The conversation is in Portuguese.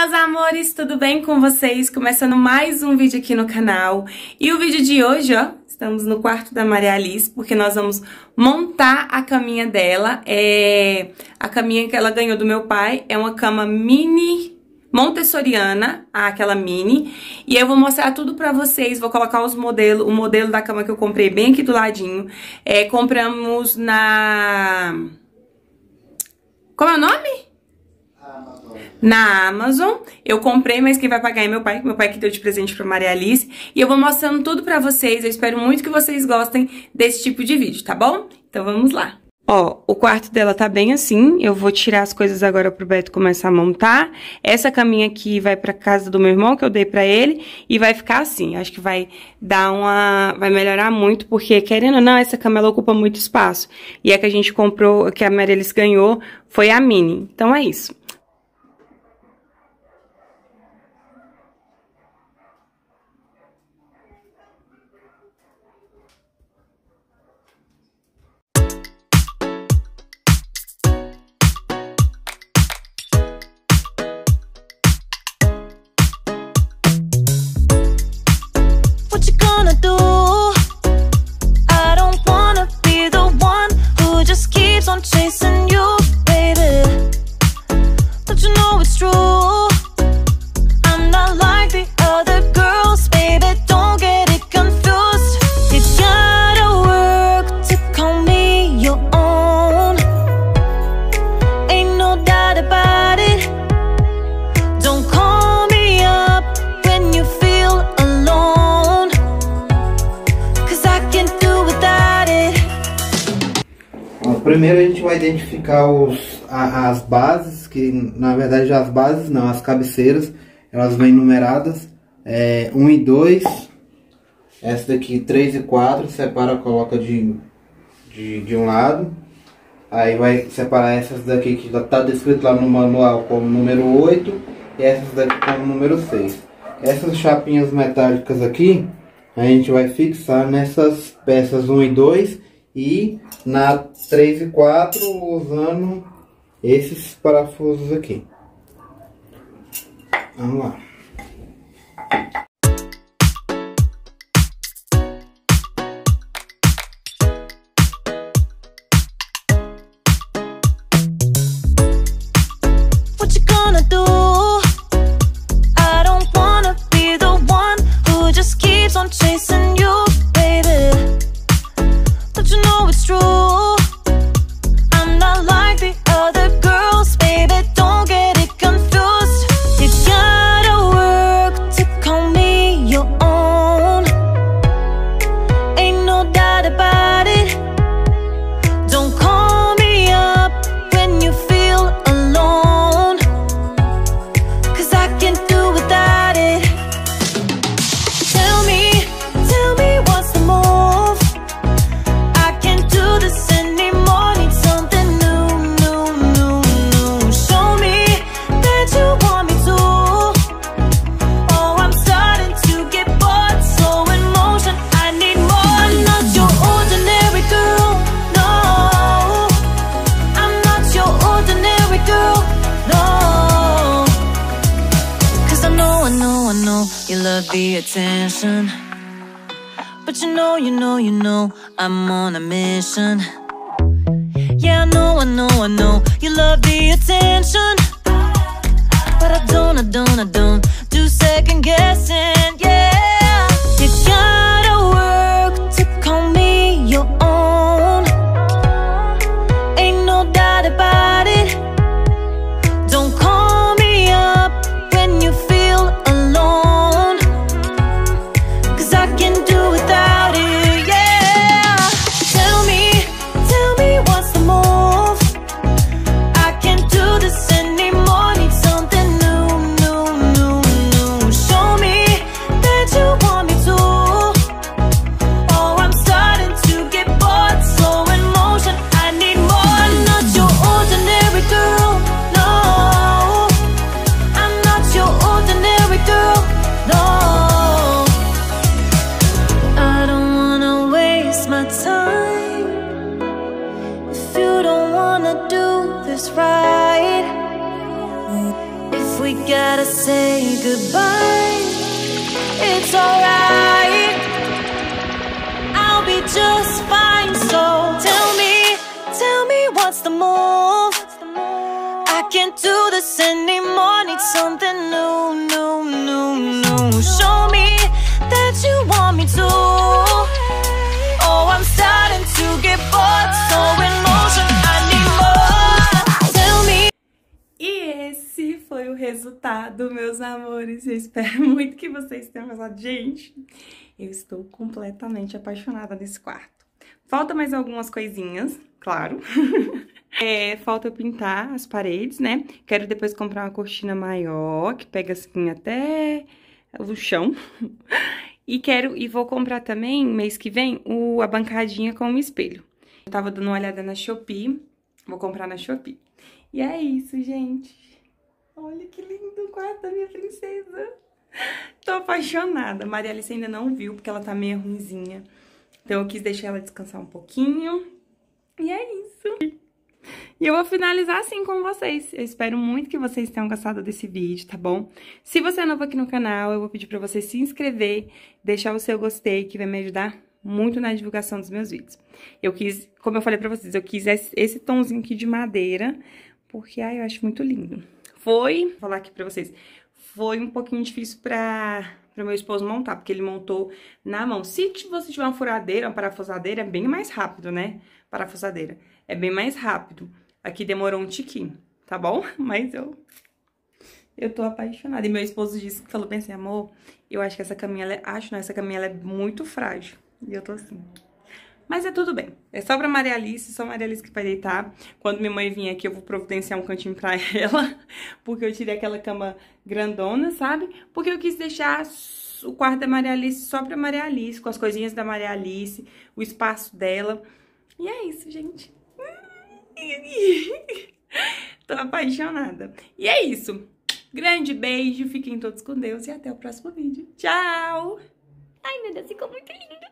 meus amores, tudo bem com vocês? Começando mais um vídeo aqui no canal. E o vídeo de hoje, ó, estamos no quarto da Maria Alice, porque nós vamos montar a caminha dela. É a caminha que ela ganhou do meu pai, é uma cama mini montessoriana, aquela mini, e eu vou mostrar tudo pra vocês, vou colocar os modelos, o modelo da cama que eu comprei bem aqui do ladinho. É, compramos na... Como é o nome? Na Amazon. Eu comprei, mas quem vai pagar é meu pai, meu pai que deu de presente pra Maria Alice. E eu vou mostrando tudo pra vocês, eu espero muito que vocês gostem desse tipo de vídeo, tá bom? Então vamos lá. Ó, o quarto dela tá bem assim, eu vou tirar as coisas agora pro Beto começar a montar. Essa caminha aqui vai pra casa do meu irmão, que eu dei pra ele, e vai ficar assim. Acho que vai dar uma... vai melhorar muito, porque querendo ou não, essa cama ela ocupa muito espaço. E a que a gente comprou, que a Maria Alice ganhou, foi a mini. Então é isso. Primeiro a gente vai identificar os, a, as bases, que na verdade as bases não, as cabeceiras, elas vêm numeradas, é, 1 e 2, essa daqui 3 e 4, separa, coloca de, de, de um lado, aí vai separar essas daqui que já está descrito lá no manual como número 8, e essas daqui como número 6. Essas chapinhas metálicas aqui, a gente vai fixar nessas peças 1 e 2, e na 3 e 4 usando esses parafusos aqui. Vamos lá. The attention. But you know, you know, you know, I'm on a mission. Yeah, I know, I know, I know, you love the attention. But I don't, I don't, I don't do second guessing, it's alright. I'll be just fine. So tell me, tell me what's the move? I can't do this anymore. Need something new, new, new, new. Show resultado, meus amores. Eu espero muito que vocês tenham gostado. Gente, eu estou completamente apaixonada nesse quarto. Falta mais algumas coisinhas, claro. é, falta eu pintar as paredes, né? Quero depois comprar uma cortina maior, que pega assim até o chão. E quero e vou comprar também, mês que vem, o, a bancadinha com o espelho. Eu tava dando uma olhada na Shopee, vou comprar na Shopee. E é isso, gente. Olha que lindo o quarto da minha princesa. Tô apaixonada. Maria Alice ainda não viu, porque ela tá meio ruimzinha. Então eu quis deixar ela descansar um pouquinho. E é isso. E eu vou finalizar assim com vocês. Eu espero muito que vocês tenham gostado desse vídeo, tá bom? Se você é novo aqui no canal, eu vou pedir pra você se inscrever, deixar o seu gostei, que vai me ajudar muito na divulgação dos meus vídeos. Eu quis, como eu falei pra vocês, eu quis esse tomzinho aqui de madeira, porque, ai, eu acho muito lindo. Foi, vou falar aqui pra vocês, foi um pouquinho difícil pra, pra meu esposo montar, porque ele montou na mão. Se você tiver uma furadeira, uma parafusadeira, é bem mais rápido, né? Parafusadeira. É bem mais rápido. Aqui demorou um tiquinho, tá bom? Mas eu... Eu tô apaixonada. E meu esposo disse, falou bem assim, amor, eu acho que essa caminha, ela é, acho não, essa caminha ela é muito frágil. E eu tô assim... Mas é tudo bem. É só pra Maria Alice, só Maria Alice que vai deitar. Quando minha mãe vir aqui, eu vou providenciar um cantinho pra ela. Porque eu tirei aquela cama grandona, sabe? Porque eu quis deixar o quarto da Maria Alice só pra Maria Alice, com as coisinhas da Maria Alice, o espaço dela. E é isso, gente. Tô apaixonada. E é isso. Grande beijo, fiquem todos com Deus e até o próximo vídeo. Tchau! Ai, meu Deus, ficou muito lindo.